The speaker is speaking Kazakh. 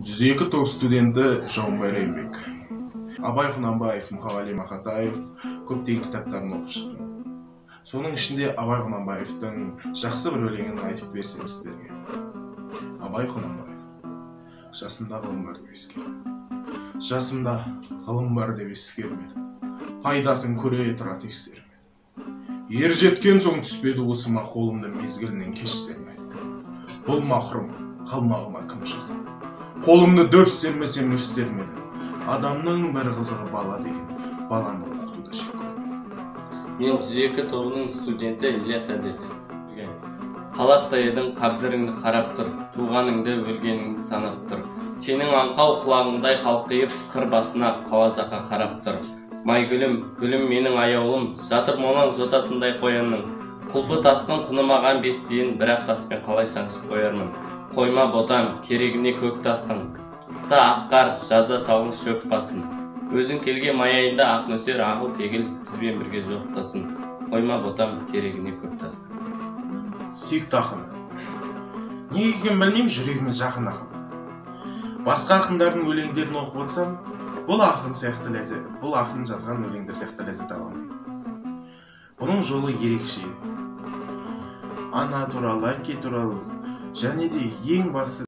жүз екі топ студенті жауынбай райымбек абай құнанбаев мұқағали мақатаев көптеген кітаптарын оқып шықтым соның ішінде абай құнанбаевтың жақсы бір өлеңін айтып берсем сіздерге абай құнанбаев жасымда ғылым бар деп ескермедім жасымда ғылым бар деп ескермедім пайдасын көре тұра тексермедім ер жеткен соң түспеді уысыма қолымды мезгілінен кеш бұл махрұм қалмағыма кім жаза қолымды дөп сермесем өстермедім адамның бір қызығы бала деген баланы оқытуда шек көрмедім мен жүз екі тобының студенті ілияс әдет. Қалақтай едің қабіріңді қарап тұр туғаныңды өлгеніңді санап тұр. Сенің аңқау құлағыңдай қалқиып қыр басына қала жаққа қарап тұр. Майгүлім гүлім менің аяулым жатыр молаң жотасындай қоянның. Құлпы тастың құны маған бес тиын бірақ таспен қалай шаншып қоярмын? Қойма ботам керегіне көк тастың. Қыста ақ қар жазда шалғын шөп басын өзің келген маяйында ақ нөсер ағыл тегіл бізбен бірге жоқтасын қойма ботам керегіне көк тастың. Сүйікті ақыным неге екенін білмеймін жүрегіме жақын ақын. Басқа ақындардың өлеңдерін оқып отырсам бұл ақын сияқты ләззат бұл ақын жазған өлеңдер сияқты ләззат ала алмаймын. Бұның жолы ерекше. Ана туралы әке туралы және де ең басты